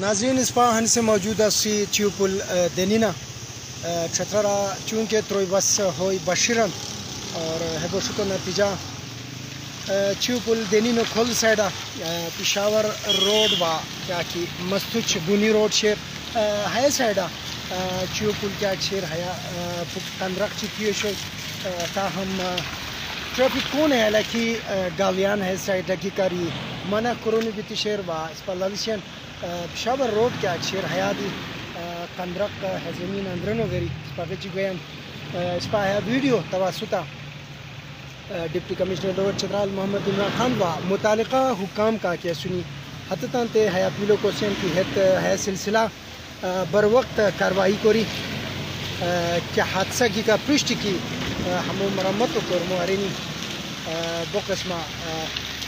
ناظرین، اس پا ہن سے موجود سی چیوپل دینینا چھترا چونکہ تروی بس ہوئی بشیرن، اور ہے شکر نتیجہ چیوپل دینینو کھل سائڈا پشاور روڈ با کیا کی مستوچ بونی روڈ شیر ہے سائڈا چیوپل کیا شیر ہے تندرق چی شو تاہم ٹریفک کون ہے لکی گالیان ہے سائڈا کی کاری منع کرونی بیتی شیر با اس پا لالشین پشاور روڈ کیا شیر حیادی قندرق حزمین اندرنو گری، اس پا گچی گویم اس پا video تواسطا deputy commissioner lower Chitral Muhammad Imran Khan و متعلقہ حکام کا کیا سنی حتتان تے حیا پیلو کوسین کی حت ہے سلسلہ بر وقت کاروائی کوری کیا حادثہ کی کا پرشت کی ہمو مرمت و کرمو ارینی بو قسمہ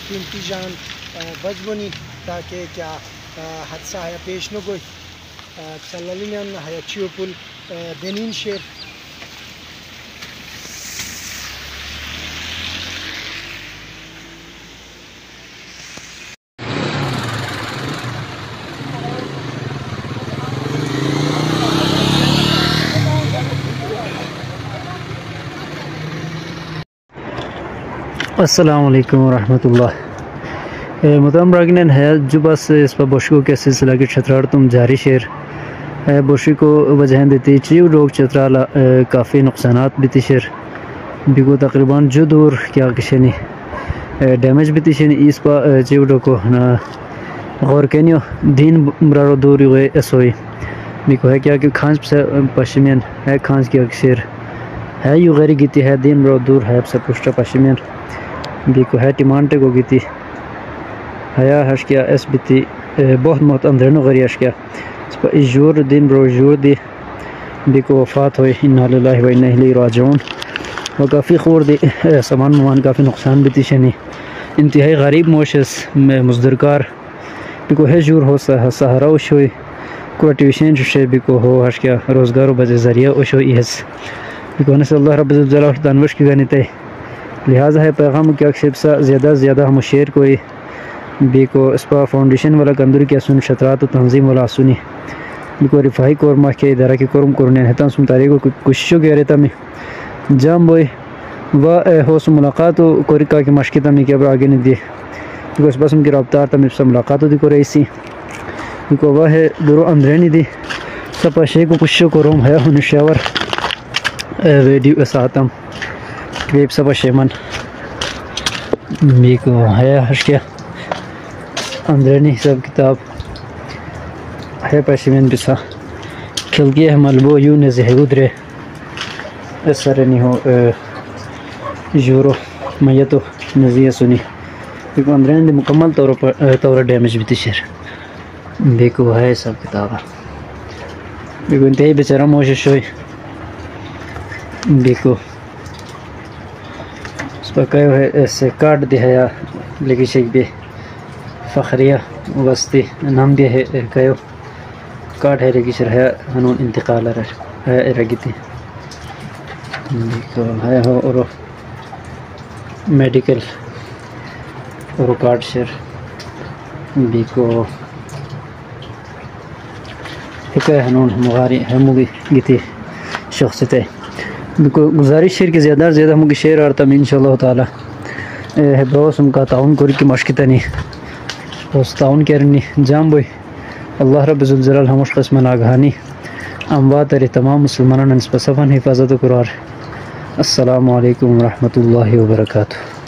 قیمتی جان بجبنی تاکہ کیا حادثہ ہے پیش نگوئی سلالینیان ہے چیو پل دینین شیر. السلام علیکم ورحمۃ اللہ. متم راگن ہے جو بس اس پر بوشکو کے سلسلہ کی چھتراڑ تم جاری شیر ہے بوشی کو وجہ دیتی چیو لوگ چھترال کافی نقصانات بیتی شیر بیگو تقریباً جو دور کیا کشنی ڈیمیج بیتی شنی اس پا چیو لوگ کو غور کینیو دین برارو دوری ہوئے اسوئی بیکو ہے کیا کہ کھانس پشمین ہے کھانس کیا کشیر ہے یو غیری گیتی ہے دین برو دور ہے پسا پشتا پشمین بیکو ہے ٹیمانٹے کو گیتی ہیا ہش کیا اس بیتی بہت موت اندرنو غری ہش کیا اس پا ایجور دین برو ایجور دی بیکو وفات ہوئی انہا للہ و انہا ہلی راجعون و کافی خور دی سامان ممان کافی نقصان بیتی شنی انتہائی غریب موشس مزدرکار بیکو ہے جور ہو سہارا اوشوئی کو ٹیوشن شے بیکو ہو ہش کیا روزگارو بجے ذریعہ اوشوئی اس بیکو نسل اللہ رب العزت دانوش کی گانی تے لہٰذا ہے پیغام کیا سا زیادہ زیادہ ہم شیئر کوئی بی کو اسپا فاؤنڈیشن والا کندر کیا سن شطرات و تنظیم والا سنی بی کو رفاہی کورما کے ادارہ کی کورم کرنے ہتا سن تاریخ کو کوششوں کے رہتا میں جام بوئی و ہو سو ملاقات و کورکا کی مشکی تمی کیا آگے نہیں دی بی کو اس کی رابطار تمی سا ملاقات دی کو رہی سی کو وہ ہے درو اندرینی دی سپا شے کو کوششوں کو روم ہے ہن شاور ویڈیو اساتم کلیپ سبا شیمن بیکو ہے حشکیا اندرینی حساب کتاب ہے پیشمین بسا کھلگی ہے ملبو یو نزی ہے، ادرے۔ سرنی ہو یورو میتو نزی سنی۔ بیکو اندرین دی مکمل طور پر طور ڈیمیج بھی تشیر۔ بیکو ہے حساب کتاب۔ بیکو انتہی بیچارہ موشش ہوئی۔ بیکو سپکایو ہے ایسے کارڈ دی ہے لگی شک بھی فخریہ وستی نام دی ہے کایو کارڈ ہے لگی شر ہنون انتقال ہے رگیتی۔ تو ہے، ہو، اور میڈیکل اور کارڈ شر بیکو ایک ہنون مغاری ہموگی گیتی شخصیت ہے۔ گزارش شیر کے زیادہ زیادہ ہم کی شیر آرتا میں انشاءاللہ تعالی ہے بروس ہم کا تعاون کوری کی مشکتا نہیں۔ اس تعاون کرنی، جام بوئی۔ اللہ رب زلزلال ہموش قسم ناگہانی۔ اموات اری تمام مسلمانان انس پسفن حفاظت و قرار۔ السلام علیکم ورحمت اللہ وبرکاتہ۔